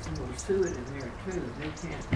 some more it in there too, they can't